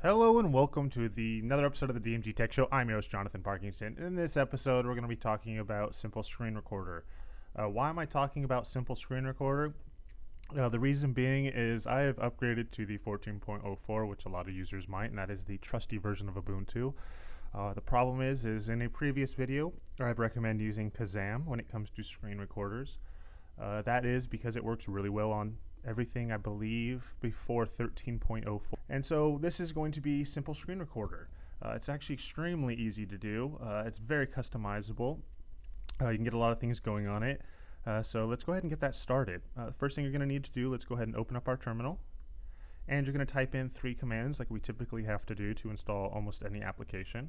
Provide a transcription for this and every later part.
Hello and welcome to the another episode of the DMG Tech Show. I'm your host Jonathan Parkinson. In this episode, we're going to be talking about Simple Screen Recorder. Uh, why am I talking about Simple Screen Recorder? Uh, the reason being is I have upgraded to the 14.04, which a lot of users might, and that is the trusty version of Ubuntu. Uh, the problem is, is in a previous video, I've recommended using Kazam when it comes to screen recorders. Uh, that is because it works really well on everything I believe before 13.04. And so this is going to be simple screen recorder. Uh, it's actually extremely easy to do. Uh, it's very customizable. Uh, you can get a lot of things going on it. Uh, so let's go ahead and get that started. Uh, first thing you're going to need to do, let's go ahead and open up our terminal. And you're going to type in three commands like we typically have to do to install almost any application.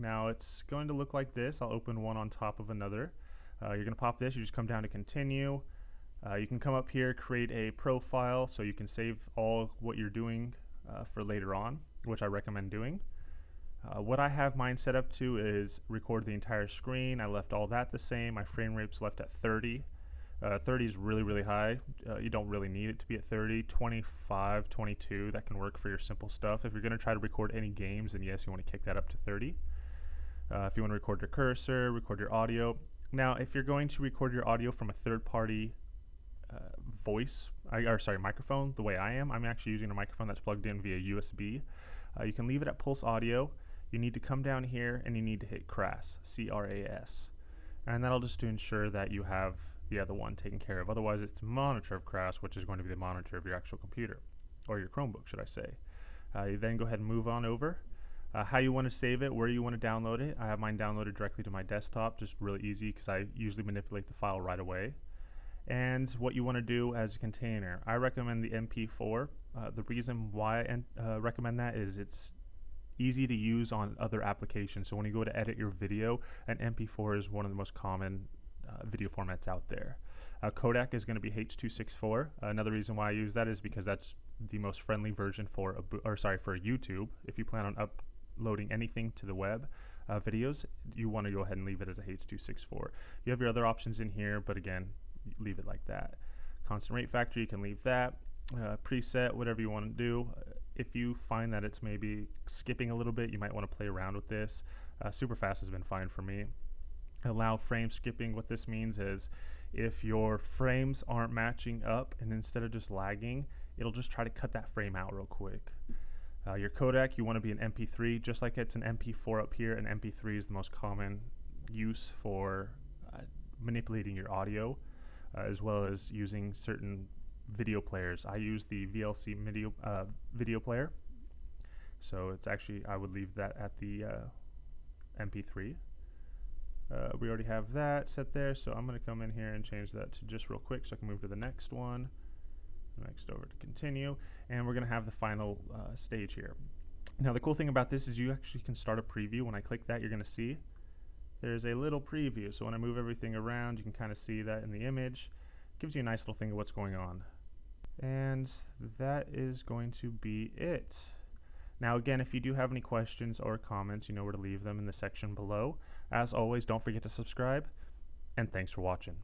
Now it's going to look like this. I'll open one on top of another. Uh, you're going to pop this, you just come down to continue. Uh, you can come up here, create a profile so you can save all what you're doing uh, for later on, which I recommend doing. Uh, what I have mine set up to is record the entire screen. I left all that the same. My frame rate's left at 30. Uh, 30 is really, really high. Uh, you don't really need it to be at 30. 25, 22, that can work for your simple stuff. If you're going to try to record any games, then yes, you want to kick that up to 30. Uh, if you want to record your cursor, record your audio. Now, if you're going to record your audio from a third-party uh, voice, I, or sorry, microphone, the way I am, I'm actually using a microphone that's plugged in via USB. Uh, you can leave it at Pulse Audio. You need to come down here and you need to hit CRAS, C-R-A-S. And that'll just to ensure that you have the other one taken care of. Otherwise, it's monitor of CRAS, which is going to be the monitor of your actual computer, or your Chromebook, should I say. Uh, you then go ahead and move on over uh, how you want to save it, where you want to download it. I have mine downloaded directly to my desktop, just really easy because I usually manipulate the file right away. And what you want to do as a container. I recommend the MP4. Uh, the reason why I uh, recommend that is it's easy to use on other applications. So when you go to edit your video, an MP4 is one of the most common uh, video formats out there. Uh, Codec is going to be H.264. another reason why I use that is because that's the most friendly version for a or sorry for YouTube. If you plan on up loading anything to the web uh, videos, you want to go ahead and leave it as a H.264. You have your other options in here, but again, leave it like that. Constant rate factor, you can leave that. Uh, preset, whatever you want to do. If you find that it's maybe skipping a little bit, you might want to play around with this. Uh, super fast has been fine for me. Allow frame skipping, what this means is if your frames aren't matching up and instead of just lagging, it'll just try to cut that frame out real quick. Uh, your codec, you want to be an MP3, just like it's an MP4 up here, an MP3 is the most common use for uh, manipulating your audio, uh, as well as using certain video players. I use the VLC video, uh, video player, so it's actually, I would leave that at the uh, MP3. Uh, we already have that set there, so I'm going to come in here and change that to just real quick so I can move to the next one. Over to continue, and we're going to have the final uh, stage here. Now the cool thing about this is you actually can start a preview. When I click that, you're going to see there's a little preview. So when I move everything around, you can kind of see that in the image. Gives you a nice little thing of what's going on. And that is going to be it. Now again, if you do have any questions or comments, you know where to leave them in the section below. As always, don't forget to subscribe, and thanks for watching.